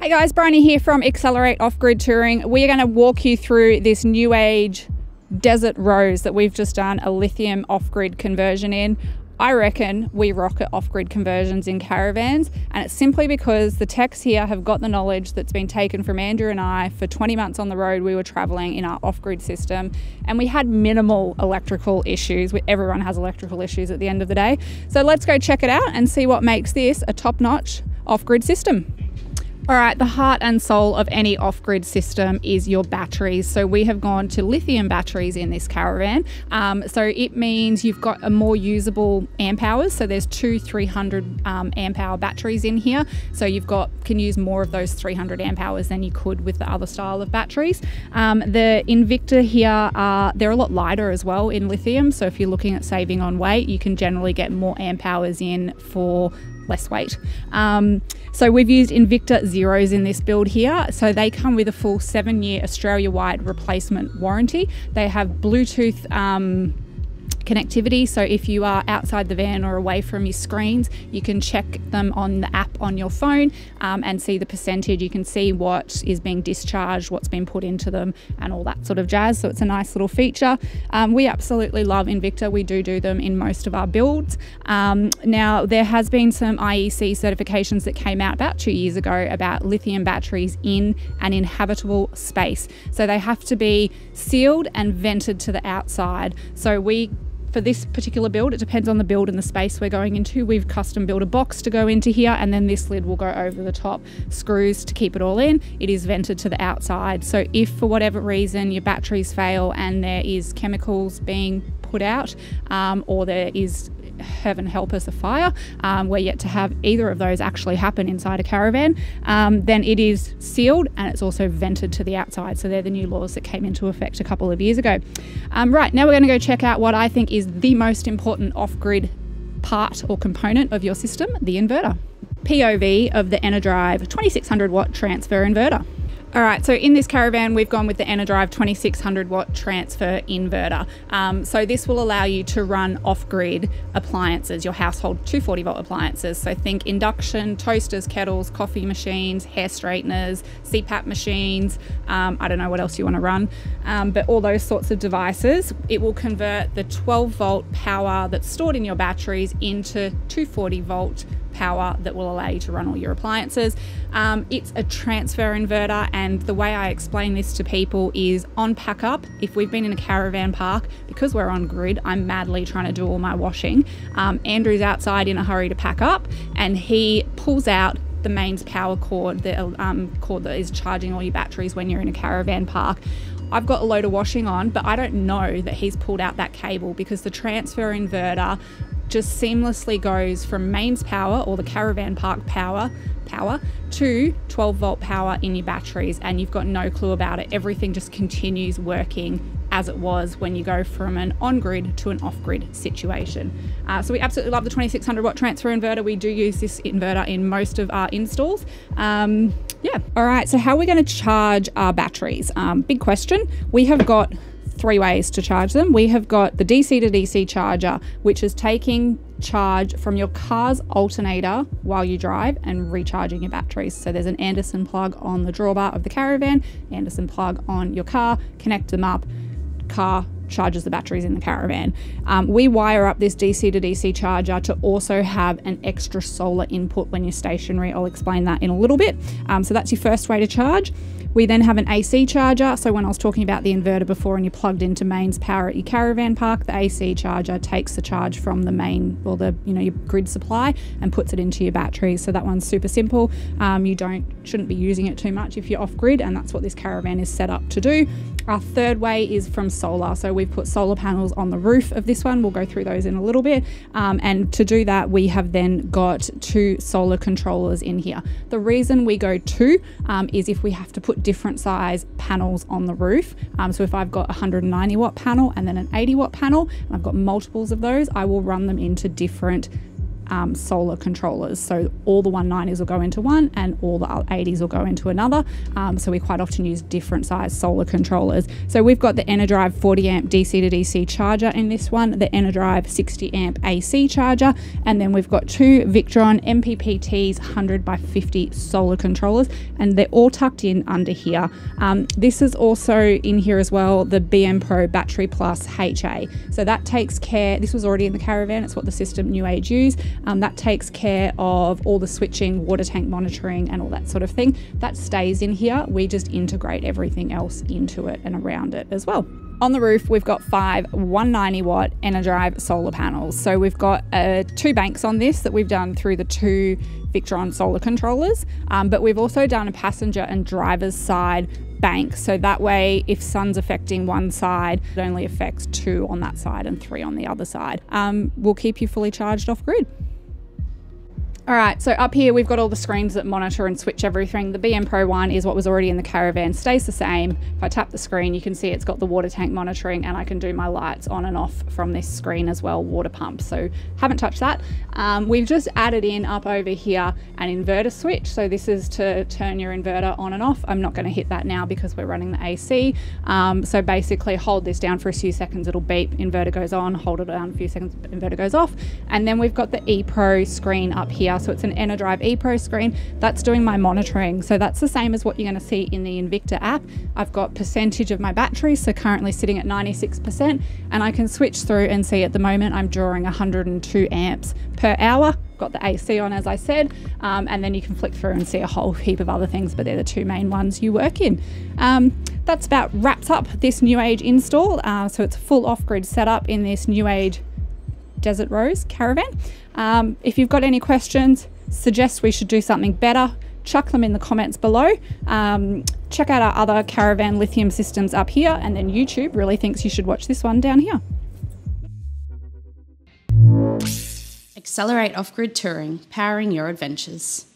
Hey guys, Bryony here from Accelerate Off Grid Touring. We are going to walk you through this new age desert rose that we've just done a lithium off grid conversion in. I reckon we rock at off grid conversions in caravans, and it's simply because the techs here have got the knowledge that's been taken from Andrew and I for 20 months on the road. We were traveling in our off grid system, and we had minimal electrical issues. Everyone has electrical issues at the end of the day. So let's go check it out and see what makes this a top notch off grid system. All right, the heart and soul of any off grid system is your batteries. So, we have gone to lithium batteries in this caravan. Um, so, it means you've got a more usable amp hours. So, there's two 300 um, amp hour batteries in here. So, you've got can use more of those 300 amp hours than you could with the other style of batteries. Um, the Invicta here, are, they're a lot lighter as well in lithium. So, if you're looking at saving on weight, you can generally get more amp hours in for less weight. Um, so we've used Invicta Xeros in this build here. So they come with a full seven year Australia wide replacement warranty. They have Bluetooth um, connectivity. So if you are outside the van or away from your screens, you can check them on the app on your phone um, and see the percentage. You can see what is being discharged, what's been put into them, and all that sort of jazz. So it's a nice little feature. Um, we absolutely love Invicta. We do do them in most of our builds. Um, now, there has been some IEC certifications that came out about two years ago about lithium batteries in an inhabitable space. So they have to be sealed and vented to the outside. So we for this particular build, it depends on the build and the space we're going into. We've custom built a box to go into here and then this lid will go over the top. Screws to keep it all in. It is vented to the outside. So if for whatever reason your batteries fail and there is chemicals being put out um, or there is heaven help us, a fire, um, we're yet to have either of those actually happen inside a caravan, um, then it is sealed and it's also vented to the outside. So they're the new laws that came into effect a couple of years ago. Um, right, now we're going to go check out what I think is the most important off grid part or component of your system the inverter. POV of the EnerDrive 2600 watt transfer inverter. All right, so in this caravan, we've gone with the EnerDrive 2600 watt transfer inverter. Um, so this will allow you to run off-grid appliances, your household 240 volt appliances. So think induction, toasters, kettles, coffee machines, hair straighteners, CPAP machines. Um, I don't know what else you want to run, um, but all those sorts of devices. It will convert the 12 volt power that's stored in your batteries into 240 volt power that will allow you to run all your appliances. Um, it's a transfer inverter, and the way I explain this to people is on pack up. If we've been in a caravan park, because we're on grid, I'm madly trying to do all my washing. Um, Andrew's outside in a hurry to pack up, and he pulls out the mains power cord, the um, cord that is charging all your batteries when you're in a caravan park. I've got a load of washing on, but I don't know that he's pulled out that cable because the transfer inverter just seamlessly goes from mains power or the caravan park power power to 12 volt power in your batteries and you've got no clue about it. Everything just continues working as it was when you go from an on-grid to an off-grid situation. Uh, so we absolutely love the 2600 watt transfer inverter. We do use this inverter in most of our installs. Um, yeah. All right so how are we going to charge our batteries? Um, big question. We have got three ways to charge them. We have got the DC to DC charger, which is taking charge from your car's alternator while you drive and recharging your batteries. So there's an Anderson plug on the drawbar of the caravan, Anderson plug on your car, connect them up, car charges the batteries in the caravan. Um, we wire up this DC to DC charger to also have an extra solar input when you're stationary. I'll explain that in a little bit. Um, so that's your first way to charge. We then have an AC charger. So when I was talking about the inverter before and you're plugged into mains power at your caravan park, the AC charger takes the charge from the main or the you know your grid supply and puts it into your batteries. So that one's super simple. Um, you don't shouldn't be using it too much if you're off grid, and that's what this caravan is set up to do. Our third way is from solar. So we've put solar panels on the roof of this one. We'll go through those in a little bit. Um, and to do that, we have then got two solar controllers in here. The reason we go two um, is if we have to put different size panels on the roof. Um, so if I've got a 190 watt panel and then an 80 watt panel, and I've got multiples of those, I will run them into different um, solar controllers. So all the 190s will go into one and all the 80s will go into another. Um, so we quite often use different size solar controllers. So we've got the EnerDrive 40 amp DC to DC charger in this one, the EnerDrive 60 amp AC charger, and then we've got two Victron MPPTs 100 by 50 solar controllers, and they're all tucked in under here. Um, this is also in here as well, the BM Pro Battery Plus HA. So that takes care, this was already in the caravan, it's what the system New Age use. Um, that takes care of all the switching, water tank monitoring, and all that sort of thing. That stays in here. We just integrate everything else into it and around it as well. On the roof, we've got five 190 watt EnerDrive solar panels. So we've got uh, two banks on this that we've done through the two Victron solar controllers, um, but we've also done a passenger and driver's side bank. So that way, if sun's affecting one side, it only affects two on that side and three on the other side. Um, we'll keep you fully charged off grid. All right, so up here we've got all the screens that monitor and switch everything. The BM Pro one is what was already in the caravan, stays the same. If I tap the screen, you can see it's got the water tank monitoring and I can do my lights on and off from this screen as well, water pump. So haven't touched that. Um, we've just added in up over here an inverter switch. So this is to turn your inverter on and off. I'm not gonna hit that now because we're running the AC. Um, so basically hold this down for a few seconds, it'll beep, inverter goes on, hold it down a few seconds, inverter goes off. And then we've got the ePro screen up here so it's an EnerDrive ePro screen. That's doing my monitoring. So that's the same as what you're going to see in the Invicta app. I've got percentage of my battery, so currently sitting at 96%, and I can switch through and see at the moment I'm drawing 102 amps per hour. Got the AC on, as I said, um, and then you can flick through and see a whole heap of other things, but they're the two main ones you work in. Um, that's about wraps up this New Age install. Uh, so it's full off grid setup in this New Age Desert Rose caravan. Um, if you've got any questions, suggest we should do something better, chuck them in the comments below. Um, check out our other caravan lithium systems up here, and then YouTube really thinks you should watch this one down here. Accelerate off grid touring, powering your adventures.